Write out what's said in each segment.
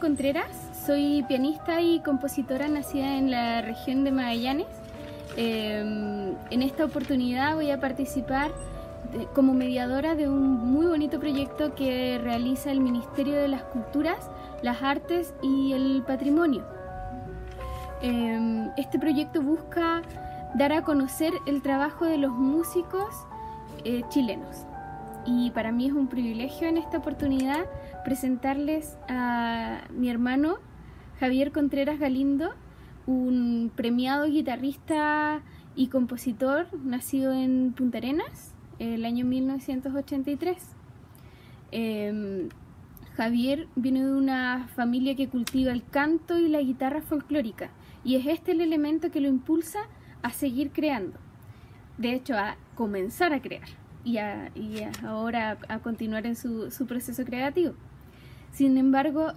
Contreras, soy pianista y compositora nacida en la región de Magallanes. Em, en esta oportunidad voy a participar como mediadora de un muy bonito proyecto que realiza el Ministerio de las Culturas, las Artes y el Patrimonio. Em, este proyecto busca dar a conocer el trabajo de los músicos eh, chilenos. Y para mí es un privilegio en esta oportunidad presentarles a mi hermano Javier Contreras Galindo, un premiado guitarrista y compositor nacido en Punta Arenas el año 1983. Em, Javier viene de una familia que cultiva el canto y la guitarra folclórica y es este el elemento que lo impulsa a seguir creando. De hecho, a comenzar a crear y, ahora a continuar en su, proceso creativo. Sin embargo,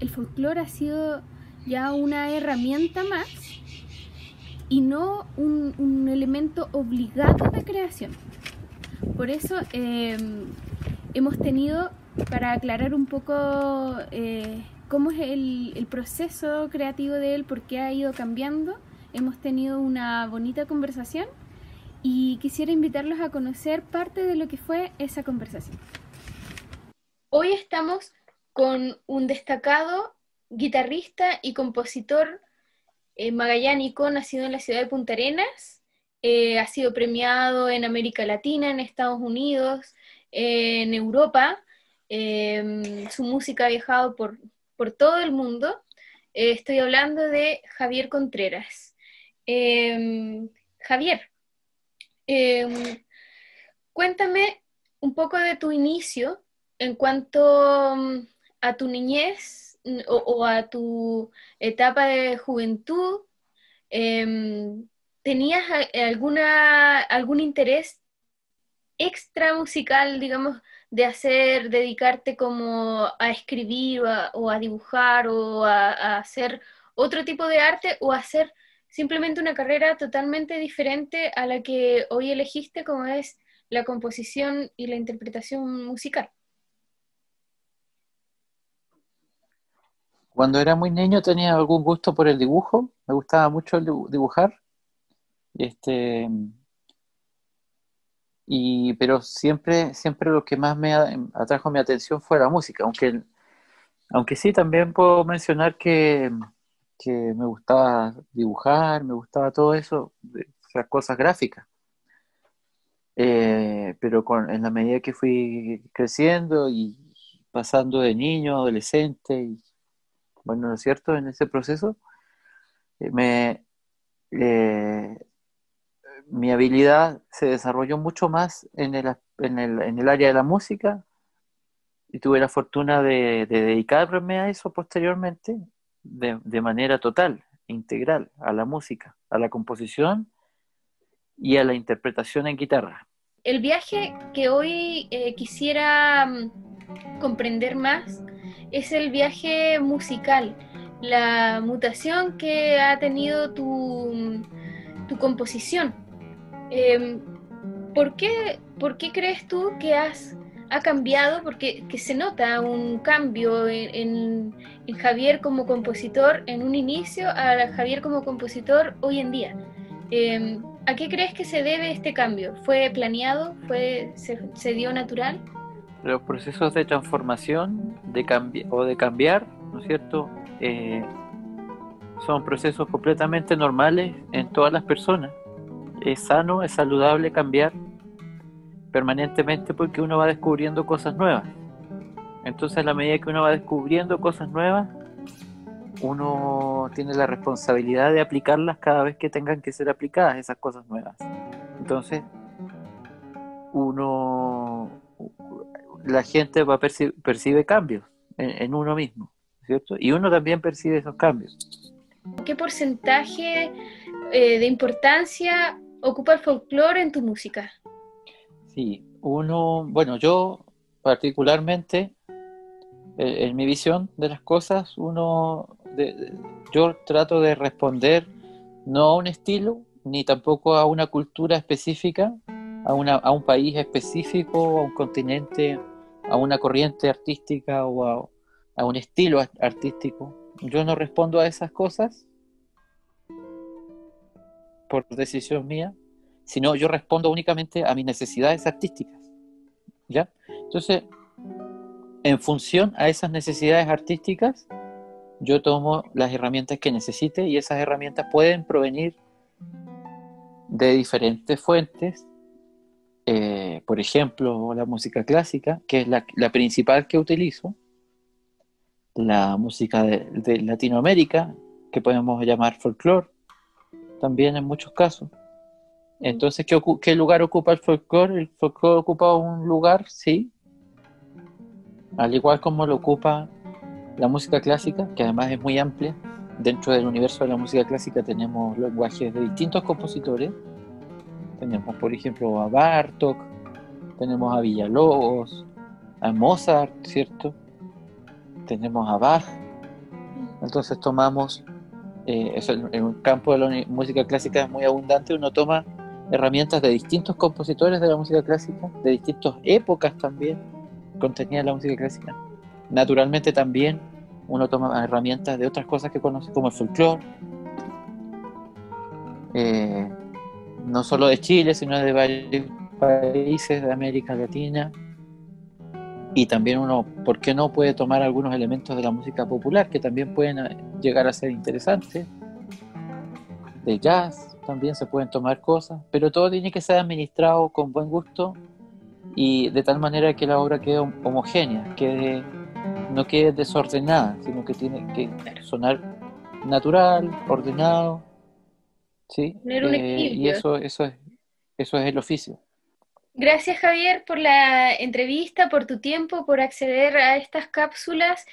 el folclore ha sido ya una herramienta más y no un, elemento obligado de creación. Por eso em, hemos tenido, para aclarar un poco eh, cómo es el, el, proceso creativo de él, por qué ha ido cambiando, hemos tenido una bonita conversación y quisiera invitarlos a conocer parte de lo que fue esa conversación. Hoy estamos con un destacado guitarrista y compositor eh, magallánico, nacido en la ciudad de Punta Arenas, eh, ha sido premiado en América Latina, en Estados Unidos, en Europa. Em, su música ha viajado por, por todo el mundo. Eh, estoy hablando de Javier Contreras. Em, Javier, em, cuéntame un poco de tu inicio en cuanto mm, a tu niñez o, a tu etapa de juventud. Em, ¿Tenías alguna, algún interés extra musical, digamos, de hacer, dedicarte como a escribir o a, dibujar o a, a, hacer otro tipo de arte o a hacer simplemente una carrera totalmente diferente a la que hoy elegiste, como es la composición y la interpretación musical. Cuando era muy niño tenía algún gusto por el dibujo, me gustaba mucho dibujar. Este, y, pero siempre, siempre lo que más me atrajo mi atención fue la música, aunque, aunque sí también puedo mencionar que, que me gustaba dibujar, me gustaba todo eso, esas cosas gráficas. Eh, pero con, en la medida que fui creciendo y pasando de niño adolescente, y, bueno, ¿no es cierto? En ese proceso, eh, me, eh, mi habilidad se desarrolló mucho más en el, en el, en el área de la música y tuve la fortuna de dedicarme a eso posteriormente de, manera total, integral, a la música, a la composición y a la interpretación en guitarra. El viaje que hoy eh, quisiera mm, comprender más es el viaje musical, la mutación que ha tenido tu, tu composición. Em, ¿por, qué, ¿Por qué crees tú que has ha cambiado porque que se nota un cambio en, Javier como compositor en un inicio a Javier como compositor hoy en día. Em, ¿A qué crees que se debe este cambio? ¿Fue planeado? ¿Fue, se, dio natural? Los procesos de transformación de o de cambiar, ¿no es cierto? Eh, son procesos completamente normales en todas las personas. Es sano, es saludable cambiar, permanentemente porque uno va descubriendo cosas nuevas. Entonces a la medida que uno va descubriendo cosas nuevas, uno tiene la responsabilidad de aplicarlas cada vez que tengan que ser aplicadas esas cosas nuevas. Entonces, uno, la gente va percibe, cambios en, uno mismo, ¿cierto? Y uno también percibe esos cambios. ¿Qué porcentaje eh, de importancia ocupa el folclore en tu música? Sí, uno, bueno, yo particularmente, eh, en mi visión de las cosas, uno, yo trato de responder no a un estilo, ni tampoco a una cultura específica, a, una, a un país específico, a un continente, a una corriente artística o a, a un estilo artístico. Yo no respondo a esas cosas por decisión mía, sino yo respondo únicamente a mis necesidades artísticas. ¿Ya? Entonces, en función a esas necesidades artísticas, yo tomo las herramientas que necesite y esas herramientas pueden provenir de diferentes fuentes. Eh, por ejemplo, la música clásica, que es la, principal que utilizo, la música de, Latinoamérica, que podemos llamar folclore, también en muchos casos. Entonces, ¿qué, ¿qué, lugar ocupa el folclore? El folclore ocupa un lugar, sí, al igual como lo ocupa la música clásica, que además es muy amplia. Dentro del universo de la música clásica tenemos lenguajes de distintos compositores. Tenemos, por ejemplo, a Bartok, tenemos a Villalobos, a Mozart, ¿cierto? Tenemos a Bach. Entonces tomamos, eh, en un campo de la música clásica es muy abundante, uno toma herramientas de distintos compositores de la música clásica, de distintas épocas también contenía la música clásica. Naturalmente también uno toma herramientas de otras cosas que conoce como el folclore, eh, no solo de Chile, sino de varios países de América Latina. Y también uno, ¿por qué no puede tomar algunos elementos de la música popular que también pueden eh, llegar a ser interesantes? De jazz también se pueden tomar cosas, pero todo tiene que ser administrado con buen gusto y de tal manera que la obra quede homogénea, que no quede desordenada, sino que tiene que sonar natural, ordenado, ¿sí? Eh, y eso, eso, es, eso es el oficio. Gracias Javier por la entrevista, por tu tiempo, por acceder a estas cápsulas.